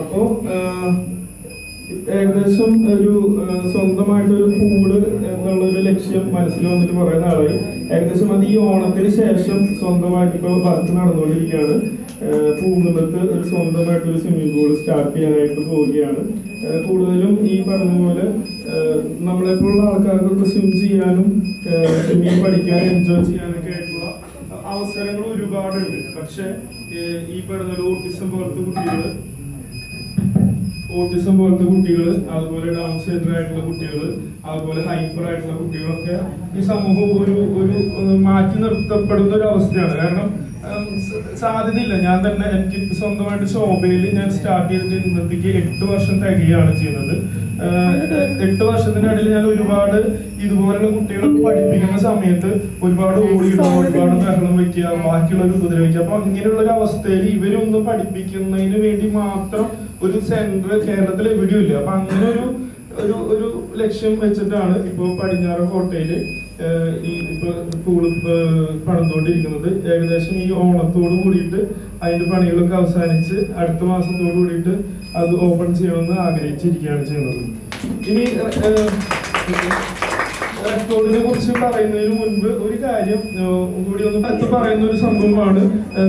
അപ്പോ ഏകദേശം ഒരു സ്വന്തമായിട്ടൊരു പൂൾ എന്നുള്ളൊരു ലക്ഷ്യം മനസ്സിൽ വന്നിട്ട് കുറെ നാളായി. ഏകദേശം അത് ഈ ഓണത്തിന് ശേഷം സ്വന്തമായിട്ട് ഇപ്പോൾ വർക്ക് നടന്നുകൊണ്ടിരിക്കുകയാണ്. പൂങ്കുന്നത്ത് ഒരു സ്വന്തമായിട്ടൊരു സ്വിമ്മിംഗ് പൂൾ സ്റ്റാർട്ട് ചെയ്യാനായിട്ട് പോവുകയാണ്. കൂടുതലും ഈ പറഞ്ഞ പോലെ നമ്മളെപ്പോലുള്ള ആൾക്കാർക്കൊക്കെ സ്വിം ചെയ്യാനും സ്വിമ്മിങ് പഠിക്കാനും എൻജോയ് ചെയ്യാനൊക്കെ ആയിട്ടുള്ള അവസരങ്ങൾ ഒരുപാടുണ്ട്. പക്ഷെ ഈ പറഞ്ഞ ഓട്ടിസം പോലത്തെ കുട്ടികൾ ഓട്ടിസം പോലത്തെ കുട്ടികൾ അതുപോലെ ഡൗൺ സെൻഡർ ആയിട്ടുള്ള കുട്ടികൾ അതുപോലെ ഹൈപ്പർ ആയിട്ടുള്ള കുട്ടികളൊക്കെ ഈ സമൂഹം ഒരു ഒരു മാറ്റി നിർത്തപ്പെടുന്ന ഒരു അവസ്ഥയാണ്. കാരണം സാധ്യതയില്ല. ഞാൻ തന്നെ എനിക്ക് സ്വന്തമായിട്ട് ശോഭയിൽ ഞാൻ സ്റ്റാർട്ട് ചെയ്തിട്ട് ഇന്നത്തേക്ക് എട്ട് വർഷം തികയാണ് ചെയ്യുന്നത്. എട്ട് വർഷത്തിന്റെ ഇടയിൽ ഞാൻ ഒരുപാട് ഇതുപോലുള്ള കുട്ടികളെ പഠിപ്പിക്കുന്ന സമയത്ത് ഒരുപാട് ഓടിയിടുക ഒരുപാട് ബഹളം വെക്കുക ബാക്കിയുള്ളവർ ഉപദ്രവിക്കുക. അപ്പൊ ഇങ്ങനെയുള്ള ഒരു അവസ്ഥയിൽ ഇവരൊന്ന് പഠിപ്പിക്കുന്നതിന് വേണ്ടി മാത്രം ഒരു സെന്റർ കേരളത്തിൽ എവിടെയും ഇല്ല. അപ്പൊ അങ്ങനെ ഒരു ഒരു ഒരു ലക്ഷ്യം വെച്ചിട്ടാണ് ഇപ്പൊ പടിഞ്ഞാറ് കോട്ടയിൽ ഈ ഇപ്പൊ പൂൾ പണിതുകൊണ്ടിരിക്കുന്നത് ഏകദേശം ഈ ഓണത്തോട് കൂടിയിട്ട് അതിന്റെ പണികളൊക്കെ അവസാനിച്ച് അടുത്ത മാസത്തോട് കൂടിയിട്ട് അത് ഓപ്പൺ ചെയ്യണമെന്ന് ആഗ്രഹിച്ചിരിക്കുകയാണ് ചെയ്യുന്നത്. ഇനി റെക്കോർഡിനെ കുറിച്ച് പറയുന്നതിന് മുൻപ് ഒരു കാര്യം കൂടി ഒന്ന് പറ്റി പറയുന്ന ഒരു സംഭവമാണ്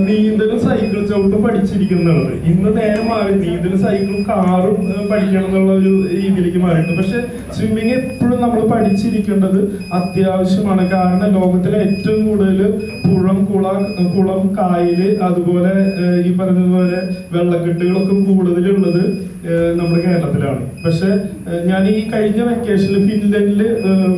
നീന്തലും സൈക്കിൾ ചവിട്ടും പഠിച്ചിരിക്കുന്നത് ഇന്ന് നേരം മാറി നീന്തലും സൈക്കിളും കാറും പഠിക്കണം എന്നുള്ള ഒരു രീതിയിലേക്ക് മാറിയിട്ടുണ്ട്. പക്ഷെ സ്വിമ്മിങ് എപ്പോഴും നമ്മൾ പഠിച്ചിരിക്കേണ്ടത് അത്യാവശ്യമാണ്. കാരണം ലോകത്തിലെ ഏറ്റവും കൂടുതൽ പുഴം കുള കുളം കായൽ അതുപോലെ ഈ പറഞ്ഞതുപോലെ വെള്ളക്കെട്ടുകളൊക്കെ കൂടുതലുള്ളത് നമ്മുടെ കേരളത്തിലാണ്. പക്ഷെ ഞാൻ ഈ കഴിഞ്ഞ വെക്കേഷനിൽ ഫിൻലൻഡിൽ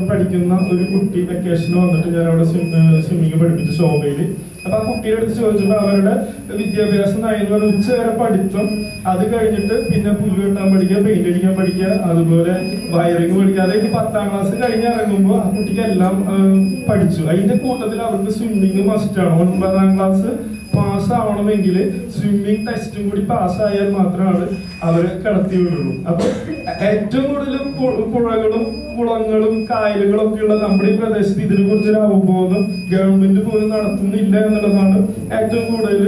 പഠിക്കുന്ന ഒരു കുട്ടി വെക്കേഷന് വന്നിട്ട് ഞാൻ അവിടെ സ്വിമ്മിങ് പഠിപ്പിച്ചു ശോഭയിൽ. അപ്പൊ ആ കുട്ടിയുടെ അടുത്ത് ചോദിച്ചപ്പോ അവരുടെ വിദ്യാഭ്യാസം നയം പറഞ്ഞ ഉച്ച വരെ പഠിത്തം. അത് കഴിഞ്ഞിട്ട് പിന്നെ പുല്ല് വെട്ടാൻ പഠിക്കുക പെയിന്റ് അടിക്കാൻ പഠിക്കുക അതുപോലെ വയറിങ് പഠിക്കുക. അതായത് പത്താം ക്ലാസ് കഴിഞ്ഞ് ഇറങ്ങുമ്പോൾ ആ കുട്ടിക്ക് എല്ലാം പഠിച്ചു. അതിന്റെ കൂട്ടത്തിൽ അവർക്ക് സ്വിമ്മിങ് മസ്റ്റ് ആണ്. ഒൻപതാം ക്ലാസ് പാസ് ആവണമെങ്കിൽ സ്വിമ്മിംഗ് ടെസ്റ്റും കൂടി പാസ്സായാൽ മാത്രമാണ് അവരെ കടത്തി വിടുള്ളൂ. അപ്പൊ ഏറ്റവും കൂടുതൽ പുഴകളും കുളങ്ങളും കായലുകളും ഒക്കെ ഉള്ള നമ്മുടെ ഈ പ്രദേശത്ത് ഇതിനെ കുറിച്ചൊരു അവബോധം ഗവൺമെന്റ് പോലും നടത്തുന്നില്ല എന്നുള്ളതാണ് ഏറ്റവും കൂടുതൽ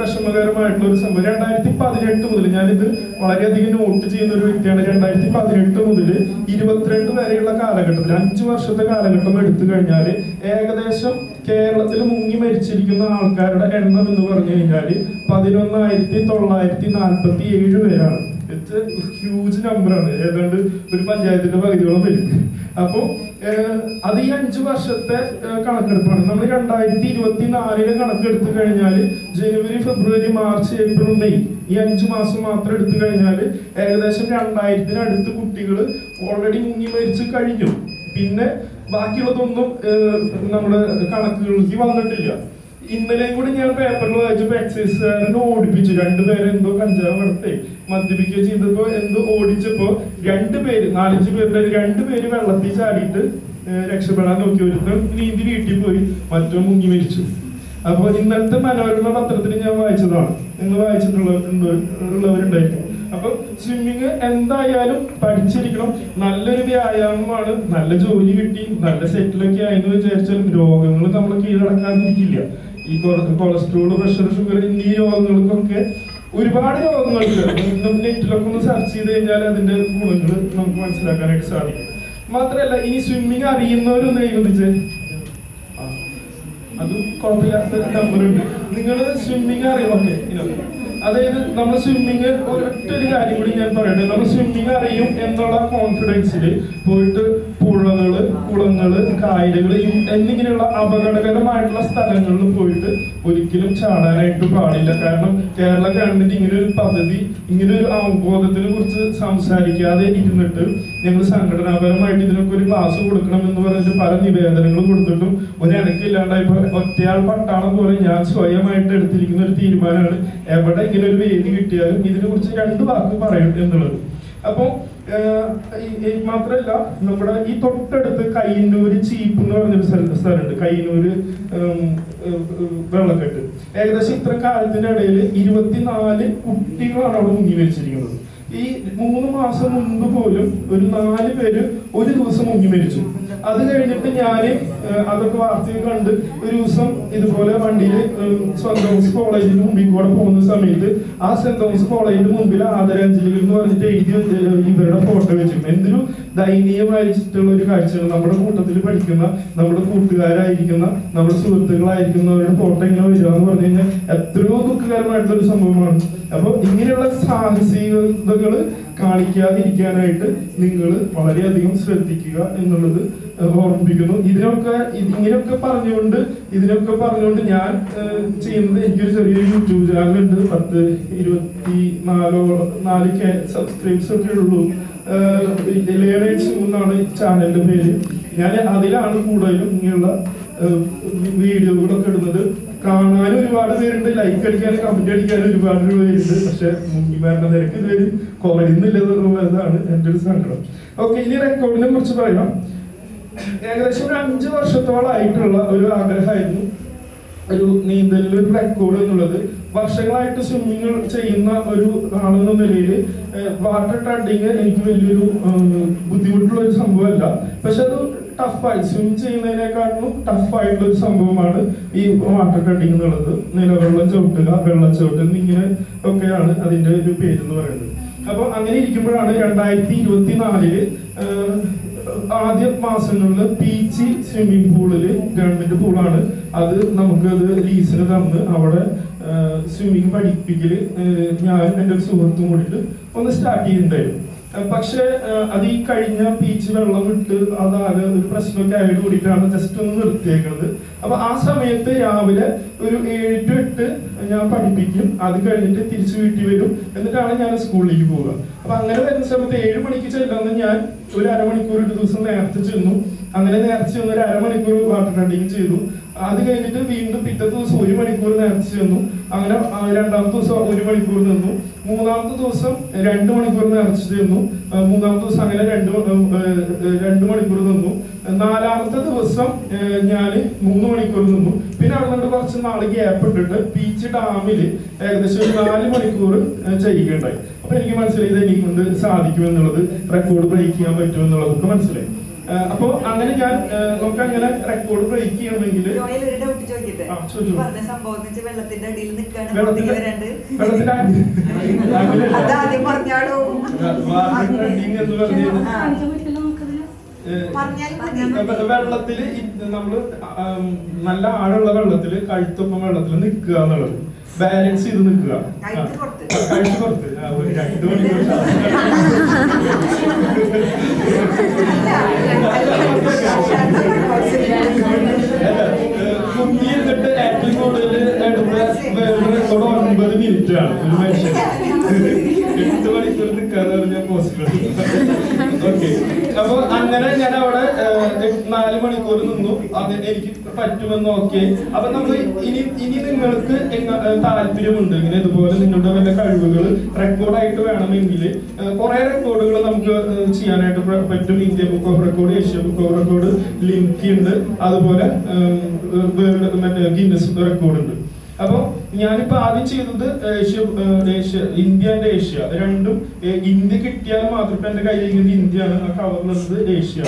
വിഷമകരമായിട്ടുള്ള ഒരു സംഭവം. രണ്ടായിരത്തി പതിനെട്ട് മുതൽ ഞാനിത് വളരെയധികം നോട്ട് ചെയ്യുന്ന ഒരു വ്യക്തിയാണ്. രണ്ടായിരത്തി പതിനെട്ട് മുതൽ ഇരുപത്തിരണ്ട് വരെയുള്ള കാലഘട്ടത്തിൽ അഞ്ചു വർഷത്തെ കാലഘട്ടം എടുത്തു കഴിഞ്ഞാൽ ഏകദേശം കേരളത്തിൽ മുങ്ങി മരിച്ചിരിക്കുന്ന ആൾക്കാരുടെ എണ്ണം എന്ന് പറഞ്ഞു കഴിഞ്ഞാൽ പതിനൊന്നായിരത്തി തൊള്ളായിരത്തി നാൽപ്പത്തി ഏഴ് പേരാണ് ഹ്യൂജ് നമ്പറാണ് ഏതാണ്ട് ഒരു പഞ്ചായത്തിന്റെ പകുതിയോളം വരും. അപ്പോ ഏഹ്, അത് ഈ അഞ്ചു വർഷത്തെ കണക്കെടുപ്പാണ്. നമ്മൾ രണ്ടായിരത്തി ഇരുപത്തി നാലിലെ കണക്കെടുത്തു കഴിഞ്ഞാൽ ജനുവരി ഫെബ്രുവരി മാർച്ച് ഏപ്രിൽ മെയ് ഈ അഞ്ചു മാസം മാത്രം എടുത്തു കഴിഞ്ഞാൽ ഏകദേശം രണ്ടായിരത്തിനടുത്ത് കുട്ടികൾ ഓൾറെഡി മുങ്ങി മരിച്ചു കഴിഞ്ഞു. പിന്നെ ബാക്കിയുള്ളതൊന്നും നമ്മുടെ കണക്കുകളിലേക്ക് വന്നിട്ടില്ല. ഇന്നലെയും കൂടി ഞാൻ പേപ്പറിൽ വായിച്ചപ്പോ എക്സൈസുകാരനെ ഓടിപ്പിച്ചു. രണ്ടുപേരെ എന്തോ കഞ്ചാവ് എടുത്തേ മദ്യപിക്കുകയോ ചെയ്തപ്പോ എന്തോ ഓടിച്ചപ്പോ രണ്ടുപേര് നാലഞ്ച് പേരുടെ രണ്ടുപേര് വെള്ളത്തിൽ ചാടിയിട്ട് രക്ഷപ്പെടാൻ നോക്കി. ഒരുത്തൻ നീന്തി വീട്ടിൽ പോയി മറ്റോ മുങ്ങി മരിച്ചു. അപ്പൊ ഇന്നലത്തെ മനോരമ പത്രത്തിൽ ഞാൻ വായിച്ചതാണ്. നിങ്ങൾ വായിച്ചിട്ടുള്ള ഉള്ളവരുണ്ടായിരുന്നു സ്വിമ്മിങ് എന്തായാലും പഠിച്ചിരിക്കണം. നല്ലൊരു വ്യായാമമാണ്. നല്ല ജോലി കിട്ടി. നല്ല സെറ്റിലൊക്കെ ആയെന്ന് വിചാരിച്ചാലും രോഗങ്ങൾ നമ്മൾ കീഴടക്കാതിരിക്കില്ല. ഈ കൊളസ്ട്രോൾ പ്രഷർ ഷുഗർ എന്നീ രോഗങ്ങൾക്കൊക്കെ ഒരുപാട് രോഗങ്ങളുണ്ട്. നെറ്റിലൊക്കെ ഒന്ന് സെർച്ച് ചെയ്ത് കഴിഞ്ഞാൽ അതിന്റെ ഗുണങ്ങൾ നമുക്ക് മനസ്സിലാക്കാനായിട്ട് സാധിക്കും. മാത്രമല്ല ഈ സ്വിമ്മിങ് അറിയുന്നവരൊന്ന് ചോദിച്ചേ. അത് കുഴപ്പമില്ലാത്ത നമ്പർ ഉണ്ട് നിങ്ങൾ സ്വിമ്മിങ് അറിയാം? ഓക്കെ അതായത് നമ്മൾ സ്വിമ്മിങ് ഒരൊറ്റ ഒരു കാര്യം കൂടി ഞാൻ പറയട്ടെ. നമ്മൾ സ്വിമ്മിങ് അറിയും എന്നുള്ള കോൺഫിഡൻസിൽ പോയിട്ട് പുഴകൾ കുളങ്ങൾ കായലുകൾ എന്നിങ്ങനെയുള്ള അപകടകരമായിട്ടുള്ള സ്ഥലങ്ങളിൽ പോയിട്ട് ഒരിക്കലും ചാടാനായിട്ട് പാടില്ല. കാരണം കേരള ഗവൺമെന്റ് ഇങ്ങനെ ഒരു പദ്ധതി ഇങ്ങനെ ഒരു അവബോധത്തിനെ കുറിച്ച് സംസാരിക്കാതെ ഇരുന്നിട്ട് ഞങ്ങൾ സംഘടനാപരമായിട്ട് ഇതിനൊക്കെ ഒരു പാസ് കൊടുക്കണം എന്ന് പറഞ്ഞിട്ട് പല നിവേദനങ്ങളും കൊടുത്തിട്ടും ഒരു ഇണക്കില്ലാണ്ടായപ്പോ ഒറ്റയാൾ പട്ടാളം പോലെ ഞാൻ സ്വയമായിട്ട് എടുത്തിരിക്കുന്ന ഒരു തീരുമാനമാണ്. എവിടെ ഇങ്ങനെ ഒരു വേദി കിട്ടിയാലും ഇതിനെ കുറിച്ച് രണ്ട് വാക്ക് പറയും എന്നുള്ളത്. അപ്പൊ മാത്രല്ല നമ്മുടെ ഈ തൊട്ടടുത്ത് കയ്യന്നൂര് ചീപ്പ് എന്ന് പറഞ്ഞൊരു സ്ഥല- സ്ഥലമുണ്ട്. കയ്യന്നൂര് വെള്ളക്കെട്ട്. ഏകദേശം ഇത്ര കാലത്തിന്റെ ഇടയിൽ ഇരുപത്തിനാല് കുട്ടികളാണ് അവിടെ മുങ്ങി മരിച്ചിരിക്കുന്നത്. ഈ മൂന്ന് മാസം മുൻപ് പോലും ഒരു നാല് പേര് ഒരു ദിവസം മുങ്ങി മരിച്ചു. അത് കഴിഞ്ഞിട്ട് ഞാൻ അതൊക്കെ വാർത്തയിൽ കണ്ട് ഒരു ദിവസം ഇതുപോലെ വണ്ടിയിൽ സെന്റ് തോമസ് കോളേജിന് മുമ്പിൽ കൂടെ പോകുന്ന സമയത്ത് ആ സെന്റ് തോമസ് കോളേജിന്റെ മുമ്പിൽ ആദരാഞ്ജലികൾ എന്ന് പറഞ്ഞിട്ട് എഴുതി ഇവരുടെ ഫോട്ടോ വെച്ചിട്ടുണ്ട് എന്തൊരു ദയനീയമായിട്ടുള്ള ഒരു കാഴ്ചയാണ്. നമ്മുടെ കൂട്ടത്തിൽ പഠിക്കുന്ന നമ്മുടെ കൂട്ടുകാരായിരിക്കുന്ന നമ്മുടെ സുഹൃത്തുക്കളായിരിക്കുന്നവരുടെ ഫോട്ടോ ഇങ്ങനെ വരിക എന്ന് പറഞ്ഞു കഴിഞ്ഞാൽ എത്രയോ ദുഃഖകരമായിട്ടുള്ള ഒരു സംഭവമാണ്. അപ്പൊ ഇങ്ങനെയുള്ള സാഹസികതകൾ കാണിക്കാതിരിക്കാനായിട്ട് നിങ്ങൾ വളരെയധികം ശ്രദ്ധിക്കുക എന്നുള്ളത് ഓർമ്മിപ്പിക്കുന്നു. ഇതിനൊക്കെ ഇത് ഇങ്ങനെയൊക്കെ പറഞ്ഞുകൊണ്ട് ഇതിനൊക്കെ പറഞ്ഞുകൊണ്ട് ഞാൻ ചെയ്യുന്നത് എനിക്കൊരു ചെറിയൊരു യൂട്യൂബ് ചാനലുണ്ട്. പത്ത് ഇരുപത്തി നാലോ നാല് സബ്സ്ക്രൈബ്സ് ഒക്കെ ഉള്ളൂ. ലേണേഴ്സ് എന്നാണ് ചാനലിന്റെ പേര്. ഞാൻ അതിലാണ് കൂടുതലും ഇങ്ങനെയുള്ള വീഡിയോകളൊക്കെ ഇടുന്നത്. കാണാൻ ഒരുപാട് പേരുണ്ട് ലൈക്ക് അടിക്കാനും കമന്റ് അടിക്കാനും ഒരുപാട് പേരുണ്ട് പക്ഷെ മുങ്ങിമാരുടെ നിരക്ക് ഇതുവരെ കുറയുന്നില്ലെന്നുള്ളതാണ് എന്റെ ഒരു സങ്കടം. ഓക്കെ ഇനി റെക്കോർഡിനെ കുറിച്ച് പറയാം. ഏകദേശം ഒരു അഞ്ച് വർഷത്തോളായിട്ടുള്ള ഒരു ആഗ്രഹമായിരുന്നു. ഒരു നീന്തലിൽ ഒരു റെക്കോർഡ് എന്നുള്ളത്. വർഷങ്ങളായിട്ട് സ്വിമ്മിങ് ചെയ്യുന്ന ഒരു ആളെന്ന നിലയിൽ വാട്ടർ ടണ്ടിങ് എനിക്ക് വലിയൊരു ബുദ്ധിമുട്ടുള്ള ഒരു സംഭവമല്ല. പക്ഷെ അത് ടഫായി സ്വിം ചെയ്യുന്നതിനേക്കാളും ടഫായിട്ടുള്ള ഒരു സംഭവമാണ് ഈ വാട്ടർ കട്ടിംഗ് എന്നുള്ളത്. നിലവെള്ളം ചവിട്ടുക വെള്ളം ചവിട്ടുക ഇങ്ങനെ ഒക്കെയാണ് അതിന്റെ ഒരു പേര് എന്ന് പറയുന്നത്. അപ്പൊ അങ്ങനെ ഇരിക്കുമ്പോഴാണ് രണ്ടായിരത്തി ഇരുപത്തി നാലിൽ ആദ്യ മാസങ്ങളിൽ പീച്ച് സ്വിമ്മിംഗ് പൂളിൽ ഗവൺമെന്റ് പൂളാണ് അത് നമുക്ക് അത് ലീസിന് തന്ന് അവിടെ സ്വിമ്മിങ് പഠിപ്പിക്കൽ ഞാൻ എന്റെ ഒരു സുഹൃത്തും കൂടിയിട്ട് ഒന്ന് സ്റ്റാർട്ട് ചെയ്തിട്ടുണ്ടായിരുന്നു. ഏഹ് പക്ഷേ അത് ഈ കഴിഞ്ഞ പീച്ച് വെള്ളം വിട്ട് അതാകെ ഒരു പ്രശ്നമൊക്കെ ആയിട്ട് കൂടിയിട്ടാണ് ജസ്റ്റ് ഒന്ന് നിർത്തിയേക്കുന്നത് അപ്പൊ ആ സമയത്ത് രാവിലെ ഒരു ഏഴ് ടു എട്ട് ഞാൻ പഠിപ്പിക്കും. അത് കഴിഞ്ഞിട്ട് തിരിച്ചു വീട്ടിൽ വരും. എന്നിട്ടാണ് ഞാൻ സ്കൂളിലേക്ക് പോവുക. അപ്പൊ അങ്ങനെ വരുന്ന സമയത്ത് ഏഴ് മണിക്ക് ചെല്ലുന്ന ഞാൻ ഒരു അരമണിക്കൂർ ഒരു ദിവസം നേരത്തെ ചെന്നു. അങ്ങനെ നേരത്തെ ചെന്ന് ഒരു അരമണിക്കൂർ വാട്ടർ റണ്ണിങ് ചെയ്തു. അത് കഴിഞ്ഞിട്ട് വീണ്ടും പിറ്റേ ദിവസം ഒരു മണിക്കൂർ നേരത്തെ ചെന്നു. അങ്ങനെ രണ്ടാമത്തെ ദിവസം ഒരു മണിക്കൂർ നിന്നു. മൂന്നാമത്തെ ദിവസം രണ്ട് മണിക്കൂർ നേർച്ച ചെന്നു. മൂന്നാമത്തെ ദിവസം അങ്ങനെ രണ്ട് രണ്ട് മണിക്കൂർ നിന്നു. നാലാമത്തെ ദിവസം ഞാൻ മൂന്ന് മണിക്കൂർ നിന്നു. പിന്നെ അവിടെ കുറച്ച് നാൾ ഗ്യാപ്പ് ഇട്ടിട്ട് ബീച്ച് ഡാമിൽ ഏകദേശം ഒരു നാല് മണിക്കൂർ ചെയ്യുകയുണ്ടായി. അപ്പൊ എനിക്ക് മനസ്സിലായി ഇത് എനിക്ക് കൊണ്ട് സാധിക്കുമെന്നുള്ളത്. റെക്കോർഡ് ബ്രേക്ക് ചെയ്യാൻ പറ്റുമെന്നുള്ളതൊക്കെ മനസ്സിലായി. അപ്പൊ അങ്ങനെ ഞാൻ നമുക്ക് അങ്ങനെ റെക്കോർഡ് ബ്രേക്ക് ചെയ്യണമെങ്കിൽ വെള്ളത്തിന്റെ അടിയിൽ നിൽക്കാണ് വെള്ളത്തിൽ നമ്മൾ നല്ല ആഴമുള്ള വെള്ളത്തിൽ കഴുത്തൊപ്പം വെള്ളത്തിൽ നിൽക്കുക എന്നുള്ളത്. ബാലൻസ് ചെയ്ത് നിൽക്കുക. കഴിച്ചു പുറത്ത്. ഒരു രണ്ട് മണിക്കൂർ കുഞ്ഞിരുന്നിട്ട് ഏറ്റവും കൂടുതൽ എടുത്ത വേറെ റെക്കോർഡ് ഒൻപത് മിനിറ്റ് ആണ് ഒരു മനുഷ്യൻ എട്ട് മണിക്കൂർ നിൽക്കാന്ന് പറഞ്ഞാൽ പോസിബിൾ ഓക്കെ അപ്പൊ അങ്ങനെ ഞാൻ അവിടെ നാല് മണിക്കൂർ നിന്നു. അത് എനിക്ക് പറ്റുമെന്ന് ഓക്കെ അപ്പൊ നമ്മൾ ഇനി ഇനി നിങ്ങൾക്ക് താല്പര്യമുണ്ട് ഇങ്ങനെ ഇതുപോലെ നിങ്ങളുടെ വല്ല കഴിവുകൾ റെക്കോർഡായിട്ട് വേണമെങ്കിൽ കുറെ റെക്കോർഡുകൾ നമുക്ക് ചെയ്യാനായിട്ട് പറ്റും. India book of record Asia book of record link ഉണ്ട്. അതുപോലെ വേൾഡ് മറ്റേ ഗിന്നസ് റെക്കോർഡ് ഉണ്ട് അപ്പൊ ഞാനിപ്പോ ആദ്യം ചെയ്തത് Asia Asia India and Asia. രണ്ടും ഇന്ത്യ കിട്ടിയാൽ മാത്രം എന്റെ കയ്യിലിരിക്കുന്നത് ഇന്ത്യയാണ്. ആ കവറിലുള്ളത് ഏഷ്യ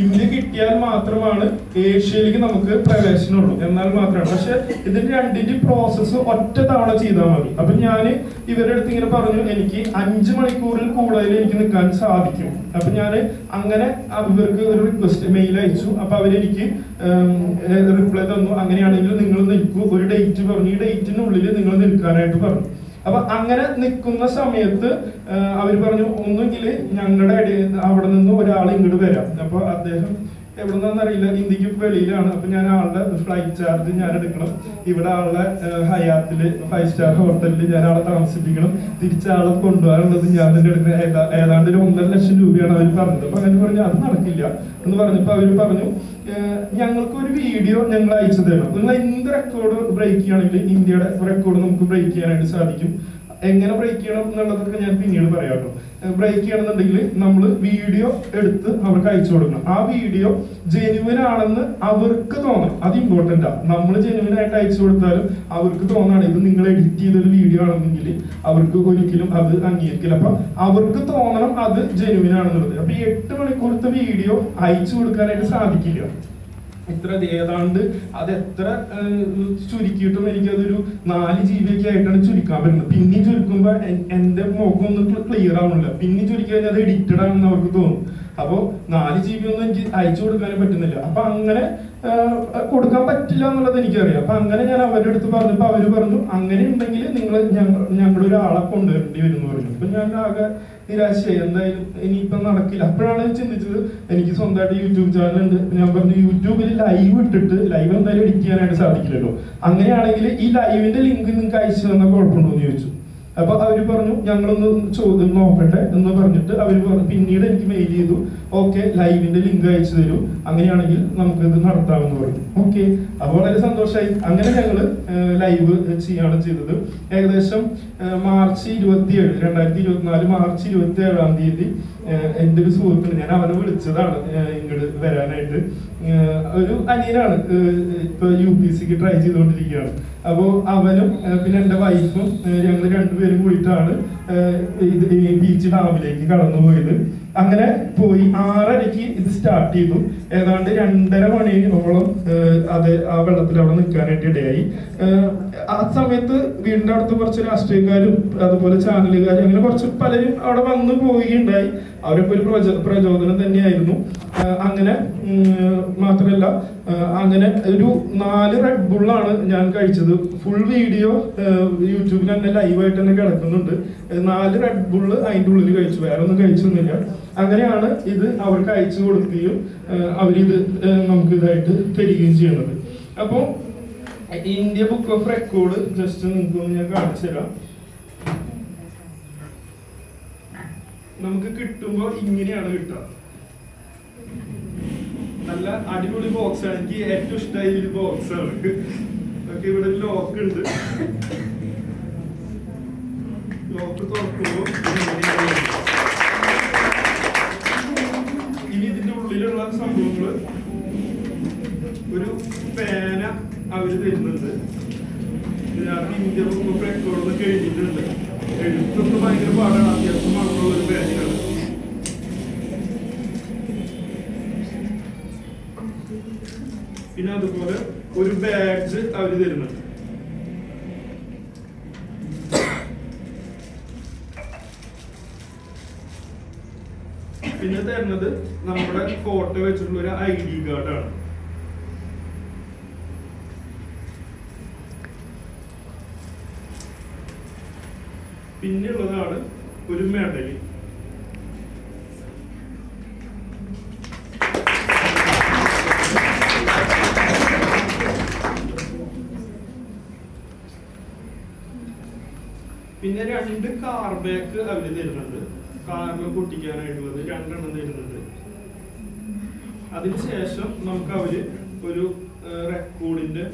ഇന്ത്യ കിട്ടിയാൽ മാത്രമാണ് ഏഷ്യയിലേക്ക് നമുക്ക് പ്രവേശനമുള്ളൂ. എന്നാൽ മാത്രമാണ്. പക്ഷെ ഇതിന്റെ രണ്ടിന്റെ പ്രോസസ്സ് ഒറ്റ തവണ ചെയ്താൽ മതി. അപ്പൊ ഞാൻ ഇവരുടെ അടുത്ത് ഇങ്ങനെ പറഞ്ഞു എനിക്ക് അഞ്ച് മണിക്കൂറിൽ കൂടുതൽ എനിക്ക് നിൽക്കാൻ സാധിക്കും. അപ്പൊ ഞാൻ അങ്ങനെ ഇവർക്ക് ഒരു റിക്വസ്റ്റ് മെയിൽ അയച്ചു. അപ്പൊ അവരെനിക്ക് റിപ്ലൈ തന്നു. അങ്ങനെയാണെങ്കിൽ നിങ്ങൾ നിൽക്കൂ. ഒരു ഡേറ്റ് പറഞ്ഞു. ഈ ഡേറ്റിനുള്ളിൽ നിങ്ങൾ നിൽക്കാനായിട്ട് പറഞ്ഞു. അപ്പൊ അങ്ങനെ നിൽക്കുന്ന സമയത്ത് അവർ പറഞ്ഞു ഒന്നുകിൽ ഞങ്ങളുടെ അവിടെ നിന്ന് ഒരാൾ ഇങ്ങോട്ട് വരാം. അപ്പൊ അദ്ദേഹം എവിടുന്നറിയില്ല ഇന്ത്യയ്ക്ക് വെളിയിലാണ്. അപ്പൊ ഞാൻ ആളുടെ ഫ്ലൈറ്റ് ചാർജ് ഞാൻ എടുക്കണം. ഇവിടെ ആളുടെ ഹയാത്തിൽ ഫൈവ് സ്റ്റാർ ഹോട്ടലിൽ ഞാൻ ആളെ താമസിപ്പിക്കണം. തിരിച്ച ആളെ കൊണ്ടുപോകാനുള്ളത് ഞാൻ തന്നെ എടുക്കുന്ന ഏതാ- ഏതാണ്ട് ഒരു ഒന്നര ലക്ഷം രൂപയാണ് അവർ പറഞ്ഞത്. അപ്പൊ അങ്ങനെ പറഞ്ഞു അത് നടക്കില്ല എന്ന് പറഞ്ഞപ്പോ അവർ പറഞ്ഞു ഞങ്ങൾക്ക് ഒരു വീഡിയോ ഞങ്ങൾ അയച്ചു തരണം. നിങ്ങൾ എന്ത് റെക്കോർഡ് ബ്രേക്ക് ചെയ്യുകയാണെങ്കിൽ ഇന്ത്യയുടെ റെക്കോർഡ് നമുക്ക് ബ്രേക്ക് ചെയ്യാനായിട്ട് സാധിക്കും. എങ്ങനെ ബ്രേക്ക് ചെയ്യണം എന്നുള്ളതൊക്കെ ഞാൻ പിന്നീട് പറയാട്ടോ ബ്രേക്ക് ചെയ്യണമെന്നുണ്ടെങ്കിൽ നമ്മൾ വീഡിയോ എടുത്ത് അവർക്ക് അയച്ചു കൊടുക്കണം. ആ വീഡിയോ ജെനുവിൻ ആണെന്ന് അവർക്ക് തോന്നണം അത് ഇമ്പോർട്ടന്റ് ആണ് നമ്മൾ ജെനുവിൻ ആയിട്ട് അയച്ചു കൊടുത്താലും അവർക്ക് തോന്നാണ് ഇത് നിങ്ങൾ എഡിറ്റ് ചെയ്തൊരു വീഡിയോ ആണെന്നെങ്കിൽ അവർക്ക് ഒരിക്കലും അത് അംഗീകരിക്കില്ല. അപ്പൊ അവർക്ക് തോന്നണം അത് ജെനുവിൻ ആണെന്നുള്ളത്. അപ്പൊ ഈ എട്ട് മണിക്കൂറത്തെ വീഡിയോ അയച്ചു കൊടുക്കാനായിട്ട് സാധിക്കില്ല. ഇത്ര ഏതാണ്ട് അത് എത്ര ചുരുക്കിയിട്ടും ചുരുക്കിയിട്ടും എനിക്കതൊരു നാല് ജി ബി ഒക്കെ ആയിട്ടാണ് ചുരുക്കാൻ പറ്റുന്നത്. പിന്നെ ചുരുക്കുമ്പോ എന്റെ മുഖം ഒന്നും ക്ലിയർ ആവുന്നില്ല പിന്നെ ചുരുക്കി കഴിഞ്ഞാൽ അത് എഡിറ്റഡ് ആണെന്ന് അവർക്ക് തോന്നും. അപ്പോ നാല് ജി ബി ഒന്നും എനിക്ക് അയച്ചു കൊടുക്കാനും പറ്റുന്നില്ല. അപ്പൊ അങ്ങനെ കൊടുക്കാൻ പറ്റില്ല എന്നുള്ളത് എനിക്കറിയാം. അപ്പൊ അങ്ങനെ ഞാൻ അവരുടെ അടുത്ത് പറഞ്ഞപ്പോൾ അവർ പറഞ്ഞു അങ്ങനെ ഉണ്ടെങ്കിൽ നിങ്ങൾ ഞങ്ങളുടെ ഒരാളെ കൊണ്ടുവരേണ്ടി വരും എന്ന് പറഞ്ഞു. അപ്പൊ ഞാൻ ആകെ നിരാശയായി എന്തായാലും ഇനിയിപ്പം നടക്കില്ല. അപ്പോഴാണ് ചിന്തിച്ചത് എനിക്ക് സ്വന്തമായിട്ട് യൂട്യൂബ് ചാനൽ ഉണ്ട്. ഞാൻ പറഞ്ഞു യൂട്യൂബിൽ ലൈവ് ഇട്ടിട്ട് ലൈവ് എന്തായാലും എഡിറ്റ് ചെയ്യാനായിട്ട് സാധിക്കില്ലല്ലോ. അങ്ങനെയാണെങ്കിൽ ഈ ലൈവിന്റെ ലിങ്ക് നിങ്ങൾക്ക് അയച്ചു തന്നാൽ കുഴപ്പമുണ്ടോ എന്ന് ചോദിച്ചു. അപ്പൊ അവർ പറഞ്ഞു ഞങ്ങളൊന്ന് ചോദ്യം നോക്കട്ടെ എന്ന് പറഞ്ഞിട്ട് അവർ പറഞ്ഞു പിന്നീട് എനിക്ക് മെയിൽ ചെയ്തു ഓക്കെ ലൈവിന്റെ ലിങ്ക് അയച്ചു തരൂ. അങ്ങനെയാണെങ്കിൽ നമുക്ക് ഇത് നടത്താമെന്ന് പറഞ്ഞു. ഓക്കെ. അപ്പൊ വളരെ സന്തോഷമായി അങ്ങനെ ഞങ്ങൾ ലൈവ് ചെയ്യാണ് ചെയ്തത്. ഏകദേശം മാർച്ച് ഇരുപത്തിയേഴ് രണ്ടായിരത്തി ഇരുപത്തിനാല് മാർച്ച് ഇരുപത്തി ഏഴാം തീയതി എന്റെ ഒരു സുഹൃത്തിന് ഞാൻ അവനെ വിളിച്ചതാണ് ഇങ്ങോട്ട് വരാനായിട്ട്. ഒരു അനിയനാണ് ഇപ്പൊ യു പി സിക്ക് ട്രൈ ചെയ്തുകൊണ്ടിരിക്കുകയാണ്. അപ്പോൾ അവനും പിന്നെ എന്റെ വൈഫും ഞങ്ങൾ രണ്ടുപേരും കൂടിയിട്ടാണ് ബീച്ച് ഡാമിലേക്ക് കടന്നു പോയത് അങ്ങനെ പോയി ആറരയ്ക്ക് ഇത് സ്റ്റാർട്ട് ചെയ്തു. ഏതാണ്ട് രണ്ടര മണിയോളം അത് ആ വെള്ളത്തിൽ അവിടെ നിൽക്കാനായിട്ട് ഇടയായി. ആ സമയത്ത് വീടിന്റെ അടുത്ത് കുറച്ച് രാഷ്ട്രീയക്കാരും അതുപോലെ ചാനലുകാരും അങ്ങനെ കുറച്ച് പലരും അവിടെ വന്നു പോവുകയുണ്ടായി. അവരൊക്കെ ഒരു പ്രചോ- പ്രചോദനം തന്നെയായിരുന്നു. അങ്ങനെ മാത്രമല്ല അങ്ങനെ ഒരു നാല് റെഡ് ബുള്ളാണ് ഞാൻ കഴിച്ചത്. ഫുൾ വീഡിയോ യൂട്യൂബിൽ തന്നെ ലൈവായിട്ട് തന്നെ കിടക്കുന്നുണ്ട്. നാല് റെഡ് ബുള്ള് അതിന്റെ ഉള്ളിൽ കഴിച്ചു. വേറെ ഒന്നും കഴിച്ചൊന്നുമില്ല. അങ്ങനെയാണ് ഇത് അവർക്ക് അയച്ചു കൊടുക്കുകയും അവരിത് നമുക്ക് ഇതായിട്ട് തരികയും ചെയ്യുന്നത്. അപ്പോൾ India book of record just നിങ്ങൾക്ക് ഞാൻ കാണിച്ചു തരാം. നമുക്ക് കിട്ടുമ്പോൾ ഇങ്ങനെയാണ് കിട്ടുക. നല്ല അടിപൊളി ബോക്സ് ആണ്. എനിക്ക് ഏറ്റവും ഇഷ്ടമായ ഒരു ബോക്സ് ആണ്. ഓക്കെ ഇവിടെ ലോക്ക് ഉണ്ട്. ലോക്ക് തുറക്കുമ്പോൾ അവർ തരുന്നുണ്ട്. ഇതിനകത്ത് ഇന്ത്യ റെക്കോർഡ് കഴിഞ്ഞിട്ടുണ്ട്. എഴുത്തൊക്കെ ഭയങ്കര പാടാണ്. അത്യാവശ്യം മണമുള്ള ഒരു പേനയാണ്. പിന്നെ അതുപോലെ ഒരു ബാഗ് അവർ തരുന്നുണ്ട്. പിന്നെ തരുന്നത് നമ്മുടെ ഫോട്ടോ വെച്ചിട്ടുള്ള ഒരു ഐ ഡി കാർഡാണ്. പിന്നെയുള്ളതാണ് ഒരുമയുണ്ടെങ്കിൽ പിന്നെ രണ്ട് കാർ ബാക്ക് അവർ തരുന്നുണ്ട്. കാറിൽ വന്ന് രണ്ടെണ്ണം തരുന്നുണ്ട്. അതിനുശേഷം നമുക്ക് അവർ ഒരു റെക്കോർഡിന്റെ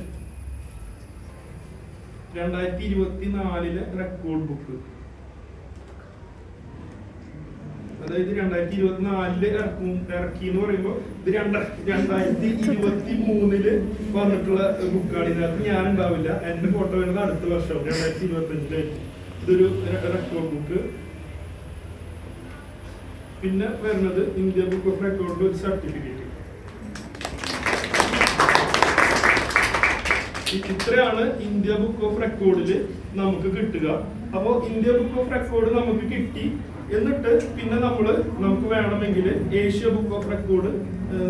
രണ്ടായിരത്തി ഇരുപത്തി നാലിലെ റെക്കോർഡ് ബുക്ക് അതായത് രണ്ടായിരത്തി ഇരുപത്തിനാലിൽ ഇറക്കും ഇറക്കി എന്ന് പറയുമ്പോൾ ഇത് രണ്ട രണ്ടായിരത്തി ഇരുപത്തി മൂന്നിൽ വന്നിട്ടുള്ള ബുക്കാണ് ഇതിനകത്ത് ഞാൻ ഉണ്ടാവില്ല എന്റെ ഫോട്ടോ വരുന്നത് അടുത്ത വർഷം രണ്ടായിരത്തി ഇരുപത്തി അഞ്ചിലായിരിക്കും ഇതൊരു റെക്കോർഡ് ബുക്ക് പിന്നെ വരുന്നത് ഇന്ത്യ ബുക്ക് ഓഫ് റെക്കോർഡിന്റെ ഒരു സർട്ടിഫിക്കറ്റ് ഇത്രയാണ് ഇന്ത്യ ബുക്ക് ഓഫ് റെക്കോർഡിൽ നമുക്ക് കിട്ടുക. അപ്പോൾ ഇന്ത്യ ബുക്ക് ഓഫ് റെക്കോർഡ് നമുക്ക് കിട്ടി. എന്നിട്ട് പിന്നെ നമ്മൾ നമുക്ക് വേണമെങ്കിൽ ഏഷ്യ ബുക്ക് ഓഫ് റെക്കോർഡ്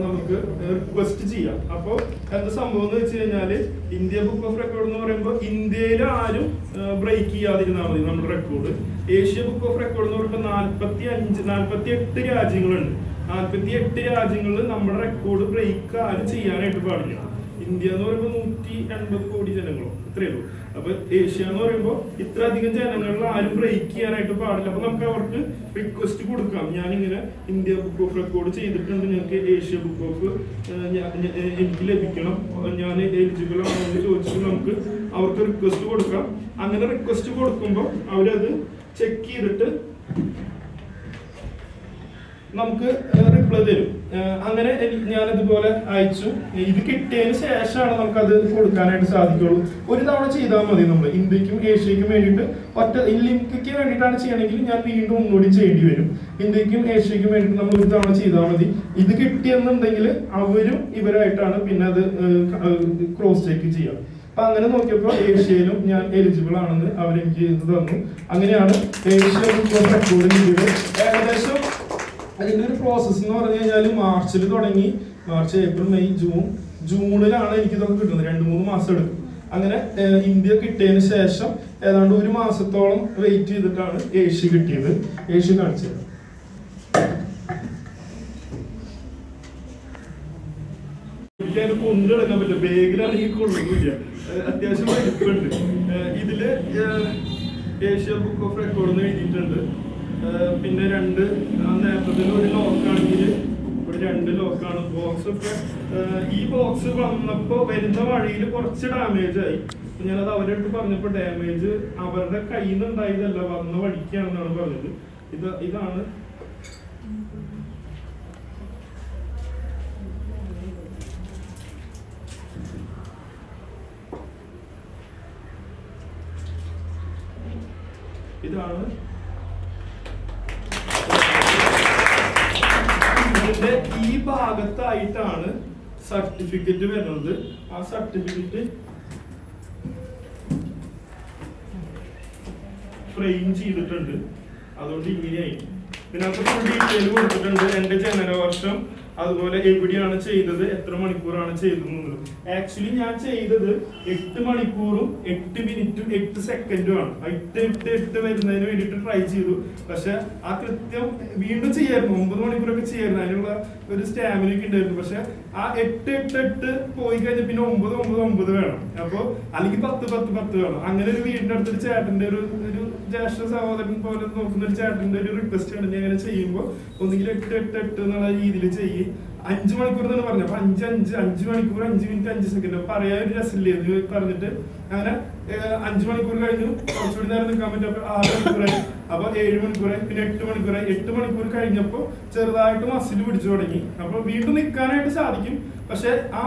നമുക്ക് റിക്വസ്റ്റ് ചെയ്യാം. അപ്പോൾ എന്ത് സംഭവം എന്ന് വെച്ച് കഴിഞ്ഞാൽ ഇന്ത്യ ബുക്ക് ഓഫ് റെക്കോർഡ് എന്ന് പറയുമ്പോൾ ഇന്ത്യയിൽ ആരും ബ്രേക്ക് ചെയ്യാതിരുന്നാൽ മതി നമ്മുടെ record Asia book of record എന്ന് പറയുമ്പോൾ നാൽപ്പത്തി അഞ്ച് നാൽപ്പത്തി എട്ട് രാജ്യങ്ങളുണ്ട്. നാൽപ്പത്തി എട്ട് രാജ്യങ്ങളിൽ നമ്മുടെ റെക്കോർഡ് ബ്രേക്ക് ആരും ചെയ്യാനായിട്ട് പാടില്ല. ഇന്ത്യ എന്ന് പറയുമ്പോൾ നൂറ്റി എൺപത് കോടി ജനങ്ങളോ ഇത്രയേ ഉള്ളൂ. അപ്പൊ ഏഷ്യ എന്ന് പറയുമ്പോൾ ഇത്ര അധികം ജനങ്ങളിൽ ആരും ബ്രേക്ക് ചെയ്യാനായിട്ട് പാടില്ല. അപ്പൊ നമുക്ക് അവർക്ക് റിക്വസ്റ്റ് കൊടുക്കാം. ഞാനിങ്ങനെ ഇന്ത്യ ബുക്ക് ഓഫ് റെക്കോർഡ് ചെയ്തിട്ടുണ്ട്. ഞങ്ങൾക്ക് ഏഷ്യ ബുക്ക് ഓഫ് എനിക്ക് ലഭിക്കണം. ഞാൻ എലിജിബിൾ ആണോ എന്ന് ചോദിച്ചിട്ട് നമുക്ക് അവർക്ക് റിക്വസ്റ്റ് കൊടുക്കാം. അങ്ങനെ റിക്വസ്റ്റ് കൊടുക്കുമ്പോൾ അവരത് ചെക്ക് ചെയ്തിട്ട് നമുക്ക് റിപ്ലൈ തരും. അങ്ങനെ ഞാനിതുപോലെ അയച്ചു. ഇത് കിട്ടിയതിന് ശേഷമാണ് നമുക്കത് കൊടുക്കാനായിട്ട് സാധിക്കുള്ളൂ. ഒരു തവണ ചെയ്താൽ മതി നമ്മൾ ഇന്ത്യക്കും ഏഷ്യക്കും വേണ്ടിയിട്ട് ഒറ്റ ലിങ്കിക്ക് വേണ്ടിയിട്ടാണ് ചെയ്യണമെങ്കിൽ ഞാൻ വീണ്ടും ഒന്നുകൂടി ചെയ്യേണ്ടി വരും. ഇന്ത്യക്കും ഏഷ്യക്കും വേണ്ടിയിട്ട് നമ്മൾ ഒരു തവണ ചെയ്താൽ മതി. ഇത് കിട്ടിയെന്നുണ്ടെങ്കിൽ അവരും ഇവരായിട്ടാണ് പിന്നെ അത് ക്രോസ് ചെക്ക് ചെയ്യുക. അപ്പൊ അങ്ങനെ നോക്കിയപ്പോൾ ഏഷ്യയിലും ഞാൻ എലിജിബിൾ ആണെന്ന് അവരെനിക്ക് തന്നു. അങ്ങനെയാണ് ഏഷ്യ റെക്കോർഡ് ഏകദേശം അതിന്റെ ഒരു പ്രോസസ്സ് എന്ന് പറഞ്ഞു കഴിഞ്ഞാൽ മാർച്ചിൽ തുടങ്ങി. March April May June. ജൂണിലാണ് എനിക്ക് ഇതൊക്കെ കിട്ടുന്നത്. രണ്ട് മൂന്ന് മാസം എടുക്കും. അങ്ങനെ ഇന്ത്യ കിട്ടിയതിന് ശേഷം ഏതാണ്ട് ഒരു മാസത്തോളം വെയിറ്റ് ചെയ്തിട്ടാണ് ഏഷ്യ കിട്ടിയത്. ഏഷ്യ കാണിച്ചത്. ഒന്നും കൊണ്ടുനടക്കാൻ പറ്റില്ല. ബാഗിലാണെങ്കിൽ കൊള്ളുന്നില്ല അത്യാവശ്യം ഇതിൽ ഏഷ്യ ബുക്ക് ഓഫ് റെക്കോർഡ് എഴുതിയിട്ടുണ്ട്. പിന്നെ രണ്ട് നേരത്തെ ഒരു ലോക്കാണെങ്കിൽ ഒരു രണ്ട് ലോക്കാണ് ബോക്സ് ഒക്കെ ഈ ബോക്സ് വന്നപ്പോൾ വരുന്ന വഴിയിൽ കുറച്ച് ഡാമേജ് ആയി. ഞാനത് അവരുടെ പറഞ്ഞപ്പോൾ പറഞ്ഞപ്പോ ഡാമേജ് അവരുടെ കയ്യിൽ നിന്ന് ഉണ്ടായതല്ല വന്ന വഴിക്കാണെന്നാണ് പറഞ്ഞത്. ഇത് ഇതാണ്. ഇതാണ്. ഇതിന്റെ ഈ ഭാഗത്തായിട്ടാണ് സർട്ടിഫിക്കറ്റ് വരുന്നത്. ആ സർട്ടിഫിക്കറ്റ് ഫ്രെയിം ചെയ്തിട്ടുണ്ട്. അതുകൊണ്ട് ഇങ്ങനെയായി. ഇതിനകത്ത് ഫുൾ ഡീറ്റെയിൽ കൊടുത്തിട്ടുണ്ട്. എന്റെ ജനനവർഷം അതുപോലെ എവിടെയാണ് ചെയ്തത്? എത്ര മണിക്കൂറാണ് ചെയ്തത് ആക്ച്വലി ഞാൻ ചെയ്തത് എട്ട് മണിക്കൂറും എട്ട് മിനിറ്റും എട്ട് സെക്കൻഡും ആണ്. എട്ട് എട്ട് എട്ട് വരുന്നതിന് വേണ്ടിയിട്ട് ട്രൈ ചെയ്തു. പക്ഷെ ആ കൃത്യം വീണ്ടും ചെയ്യായിരുന്നു. ഒമ്പത് മണിക്കൂറൊക്കെ ചെയ്യായിരുന്നു. അതിനുള്ള ഒരു സ്റ്റാമിന ഒക്കെ ഉണ്ടായിരുന്നു. പക്ഷെ ആ എട്ട് എട്ട് എട്ട് പോയി കഴിഞ്ഞാൽ പിന്നെ ഒമ്പത് ഒമ്പത് ഒമ്പത് വേണം. അപ്പോൾ അല്ലെങ്കിൽ പത്ത് പത്ത് പത്ത് വേണം. അങ്ങനെ ഒരു വീടിന്റെ അടുത്തൊരു ചേട്ടന്റെ ഒരു ഒരു ജ്യേഷ്ഠ സഹോദരൻ പോലെ നോക്കുന്ന ഒരു ചേട്ടന്റെ ഒരു റിക്വസ്റ്റ് ആണ് ഞാൻ ഇങ്ങനെ ചെയ്യുമ്പോൾ ഒന്നുകിൽ എട്ട് എട്ട് എട്ട് എന്നുള്ള രീതിയിൽ ചെയ്യും. അഞ്ചു മണിക്കൂർ എന്നാണ് പറഞ്ഞത്. അപ്പൊ അഞ്ച് അഞ്ച് അഞ്ച് മണിക്കൂർ അഞ്ച് മിനിറ്റ് അഞ്ച് സെക്കൻഡ് പറയാൻ ഒരു രസമില്ലേ എന്ന് പറഞ്ഞിട്ട്? അങ്ങനെ അഞ്ചു മണിക്കൂർ കഴിഞ്ഞു. കുറച്ചുകൂടി നേരം നിൽക്കാൻ പറ്റും. അപ്പൊ ആറ് മണിക്കൂറായി അപ്പൊ ഏഴ് മണിക്കൂറായി പിന്നെ എട്ട് മണിക്കൂറായി എട്ട് മണിക്കൂർ കഴിഞ്ഞപ്പോ ചെറുതായിട്ട് മസിൽ പിടിച്ചു തുടങ്ങി. അപ്പൊ വീണ്ടും നിൽക്കാനായിട്ട് സാധിക്കും. പക്ഷെ ആ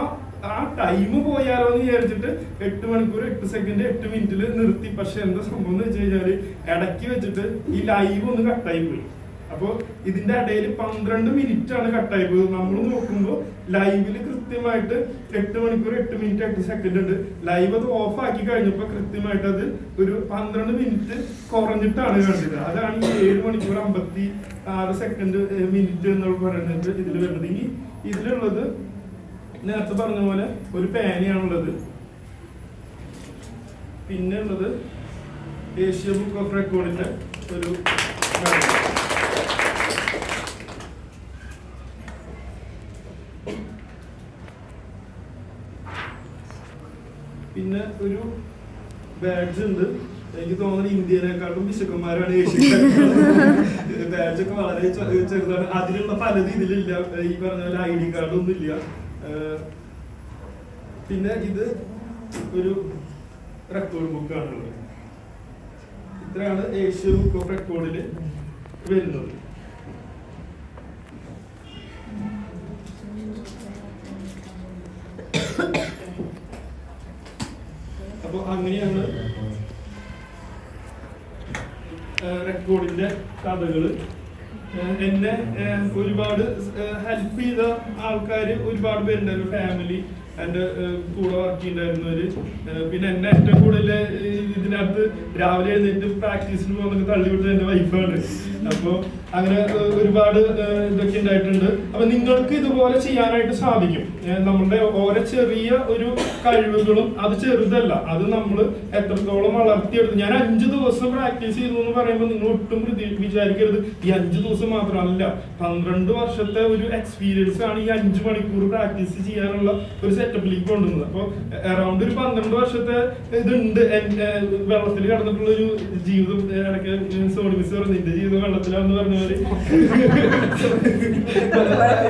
ആ ടൈം പോയാലോ എന്ന് വിചാരിച്ചിട്ട് എട്ട് മണിക്കൂർ എട്ട് സെക്കൻഡ് എട്ട് മിനിറ്റിൽ നിർത്തി. പക്ഷെ എന്താ സംഭവം എന്ന് വെച്ച് കഴിഞ്ഞാൽ ഇടയ്ക്ക് വെച്ചിട്ട് ഈ ലൈവ് ഒന്ന് കട്ടായി പോയി. അപ്പോ ഇതിന്റെ ഇടയിൽ പന്ത്രണ്ട് മിനിറ്റ് ആണ് കട്ടായി പോയത്. നമ്മൾ നോക്കുമ്പോൾ ലൈവിൽ കൃത്യമായിട്ട് എട്ട് മണിക്കൂർ എട്ട് മിനിറ്റ് എട്ട് സെക്കൻഡ് ഉണ്ട്. ലൈവ് അത് ഓഫ് ആക്കി കഴിഞ്ഞപ്പോൾ കൃത്യമായിട്ട് അത് ഒരു പന്ത്രണ്ട് മിനിറ്റ് കുറഞ്ഞിട്ടാണ് കണ്ടത്. അതാണ് ഈ ഏഴ് മണിക്കൂർ അമ്പത്തി ആറ് സെക്കൻഡ് മിനിറ്റ് എന്നുള്ള പറയുന്നത് ഇതിൽ വരുന്നത്. ഇനി ഇതിലുള്ളത് നേരത്തെ പറഞ്ഞ പോലെ ഒരു പേനയാണുള്ളത്. പിന്നെ ഉള്ളത് ഏഷ്യ ബുക്ക് ഓഫ് റെക്കോർഡിന്റെ ഒരു പിന്നെ ഒരു ബാഡ്ജ് ഉണ്ട്. എനിക്ക് തോന്നുന്നു ഇന്ത്യനെക്കാട്ടും വിശുക്കന്മാരാണ് ഏഷ്യക്കാർ ബാഡ്ജ് ഒക്കെ വളരെ ചെറുതാണ്. അതിലുള്ള പലതും ഇതിലില്ല. ഈ പറഞ്ഞ പോലെ ഐ ഡി കാർഡ് ഒന്നും ഇല്ല പിന്നെ ഇത് ഒരു റെക്കോർഡ് ബുക്കാണുള്ളത് ഇത്രയാണ് ഏഷ്യ ബുക്ക് ഓഫ് റെക്കോർഡിൽ വരുന്നത്. അപ്പൊ അങ്ങനെയാണ് റെക്കോർഡിന്റെ കഥകൾ. എന്നെ ഒരുപാട് ഹെൽപ്പ് ചെയ്ത ആൾക്കാർ ഒരുപാട് പേരുണ്ടായിരുന്നു ഫാമിലി എന്റെ കൂടെ വർക്ക് ചെയ്യുന്നുണ്ടായിരുന്നവര് പിന്നെ എന്നെ ഏറ്റവും കൂടുതൽ ഇതിനകത്ത് രാവിലെ എഴുന്നേറ്റ് പ്രാക്ടീസിന് പോകുന്നൊക്കെ തള്ളിവിട്ടത് എന്റെ വൈഫാണ് അപ്പൊ അങ്ങനെ ഒരുപാട് ഇതൊക്കെ ഉണ്ടായിട്ടുണ്ട്. അപ്പൊ നിങ്ങൾക്ക് ഇതുപോലെ ചെയ്യാനായിട്ട് സാധിക്കും. നമ്മുടെ ഓരോ ചെറിയ ഒരു കഴിവുകളും അത് ചെറുതല്ല. അത് നമ്മൾ എത്രത്തോളം വളർത്തിയെടുത്ത്. ഞാൻ അഞ്ചു ദിവസം പ്രാക്ടീസ് ചെയ്തു എന്ന് പറയുമ്പോൾ നിങ്ങൾ ഒട്ടും വിചാരിക്കരുത്. ഈ അഞ്ചു ദിവസം മാത്രമല്ല പന്ത്രണ്ട് വർഷത്തെ ഒരു എക്സ്പീരിയൻസ് ആണ് ഈ അഞ്ചു മണിക്കൂർ പ്രാക്ടീസ് ചെയ്യാനുള്ള ഒരു സെറ്റപ്പിലേക്ക് കൊണ്ടുവന്നത്. അപ്പോൾ അറൗണ്ട് ഒരു പന്ത്രണ്ട് വർഷത്തെ ഇതുണ്ട്. വെള്ളത്തിൽ കടന്നിട്ടുള്ള ഒരു ജീവിതം ഇടയ്ക്ക് സോണി മിസ് പറഞ്ഞു നിന്റെ ജീവിതം വെള്ളത്തിലാണെന്ന് പറഞ്ഞ പോലെ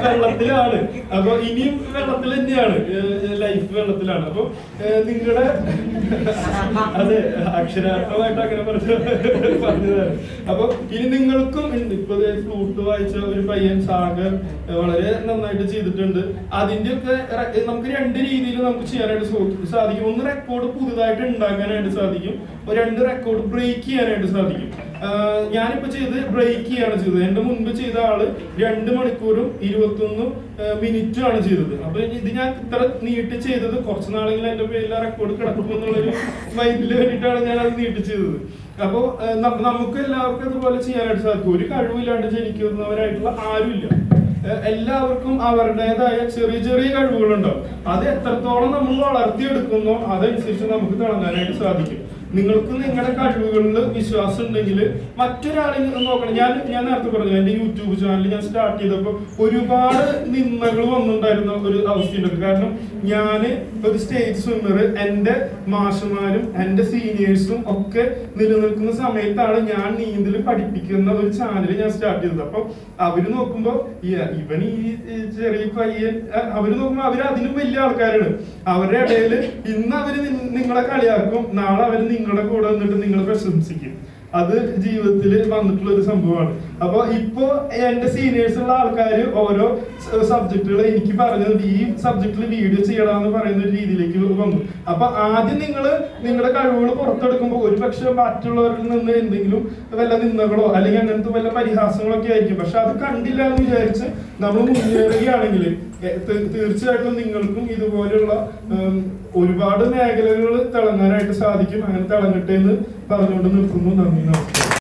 വെള്ളത്തിലാണ്. അപ്പൊ ഇനിയും വെള്ളത്തിൽ തന്നെയാണ് ലൈഫ് വെള്ളത്തിലാണ്. അപ്പൊ നിങ്ങളുടെ അതെ അക്ഷരാർത്ഥമായിട്ട് അങ്ങനെ പറഞ്ഞു പറഞ്ഞതാണ്. അപ്പൊ ഇനി നിങ്ങൾക്കും ഉണ്ട് ഇപ്പൊ ഫ്ലൂട്ട് വായിച്ച ഒരു പയ്യൻ സാഗർ വളരെ നന്നായിട്ട് ചെയ്തിട്ടുണ്ട്. അതിന്റെ ഒക്കെ നമുക്ക് രണ്ട് രീതിയിൽ നമുക്ക് ചെയ്യാനായിട്ട് സാധിക്കും. ഒന്ന് റെക്കോർഡ് പുതുതായിട്ട് ഉണ്ടാക്കാനായിട്ട് സാധിക്കും. രണ്ട് റെക്കോർഡ് ബ്രേക്ക് ചെയ്യാനായിട്ട് സാധിക്കും. ഞാനിപ്പോ ചെയ്ത് ബ്രേക്ക് ചെയ്യാണ് ചെയ്തത്. എന്റെ മുൻപ് ചെയ്ത ആൾ രണ്ട് മണിക്കൂറും ഇരുപത്തൊന്ന് മിനിറ്റും ആണ് ചെയ്തത്. അപ്പൊ ഇത് ഞാൻ ഇത്ര നീട്ടി ചെയ്തത് കുറച്ച് നാളെങ്കിലും എന്റെ പേരിൽ റെക്കോർഡ് കിടക്കും എന്നുള്ളൊരു മൈൻഡിൽ വേണ്ടിയിട്ടാണ് ഞാൻ അത് നീട്ടി ചെയ്തത്. അപ്പോ ആഹ് ന- നമുക്ക് എല്ലാവർക്കും ഇതുപോലെ ചെയ്യാനായിട്ട് സാധിക്കും. ഒരു കഴിവില്ലാണ്ട് ജനിക്കുന്നവരായിട്ടുള്ള ആരുമില്ല. എല്ലാവർക്കും അവരുടേതായ ചെറിയ ചെറിയ കഴിവുകളുണ്ടാവും. അത് എത്രത്തോളം നമ്മൾ വളർത്തിയെടുക്കുന്നോ അതനുസരിച്ച് നമുക്ക് തിളങ്ങാനായിട്ട് സാധിക്കും. നിങ്ങൾക്ക് നിങ്ങളുടെ കഴിവുകളിൽ വിശ്വാസം ഉണ്ടെങ്കിൽ മറ്റൊരാളെ നോക്കണം. ഞാൻ ഞാൻ നേരത്തെ പറഞ്ഞു എന്റെ യൂട്യൂബ് ചാനൽ ഞാൻ സ്റ്റാർട്ട് ചെയ്തപ്പോൾ ഒരുപാട് നിന്ദകൾ വന്നിട്ടുണ്ടായിരുന്ന ഒരു അവസ്ഥയുണ്ട്. കാരണം ഞാൻ ഒരു സ്റ്റേജ് സ്വിമ്മർ എന്റെ മാഷന്മാരും എന്റെ സീനിയേഴ്സും ഒക്കെ നിലനിൽക്കുന്ന സമയത്താണ് ഞാൻ നീന്തൽ പഠിപ്പിക്കുന്ന ഒരു ചാനൽ ഞാൻ സ്റ്റാർട്ട് ചെയ്തത്. അപ്പൊ അവർ നോക്കുമ്പോൾ ഇവൻ ഈ ചെറിയ പയ്യൻ അവർ അവർ നോക്കുമ്പോ അവർ അതിലും വലിയ ആൾക്കാരാണ്. അവരുടെ ഇടയിൽ ഇന്ന് അവർ നിങ്ങളെ കളിയാക്കും നാളെ അവർ അവർ നിങ്ങളുടെ കൂടെ വന്നിട്ട് നിങ്ങൾ പ്രശംസിക്കും. അത് ജീവിതത്തിൽ വന്നിട്ടുള്ള ഒരു സംഭവമാണ്. അപ്പൊ ഇപ്പോ എന്റെ സീനിയേഴ്സ് ഉള്ള ആൾക്കാർ ഓരോ സബ്ജക്റ്റുകൾ എനിക്ക് പറഞ്ഞത് ഈ സബ്ജക്റ്റിൽ വീഡിയോ ചെയ്യണമെന്ന് പറയുന്ന ഒരു രീതിയിലേക്ക് വന്നു. അപ്പൊ ആദ്യം നിങ്ങൾ നിങ്ങളുടെ കഴിവുകൾ പുറത്തെടുക്കുമ്പോൾ ഒരു പക്ഷെ മറ്റുള്ളവരിൽ നിന്ന് എന്തെങ്കിലും വല്ല നിന്നകളോ അല്ലെങ്കിൽ അങ്ങനത്തെ വല്ല പരിഹാസങ്ങളൊക്കെ ആയിരിക്കും. പക്ഷെ അത് കണ്ടില്ല എന്ന് വിചാരിച്ച് നമ്മൾ മുന്നേറുകയാണെങ്കിൽ തീർച്ചയായിട്ടും നിങ്ങൾക്കും ഇതുപോലെയുള്ള ഒരുപാട് മേഖലകൾ തിളങ്ങാനായിട്ട് സാധിക്കും. അങ്ങനെ തിളങ്ങട്ടെ എന്ന് പറഞ്ഞുകൊണ്ട് നിർത്തുന്നു. നന്ദി നമസ്കാരം.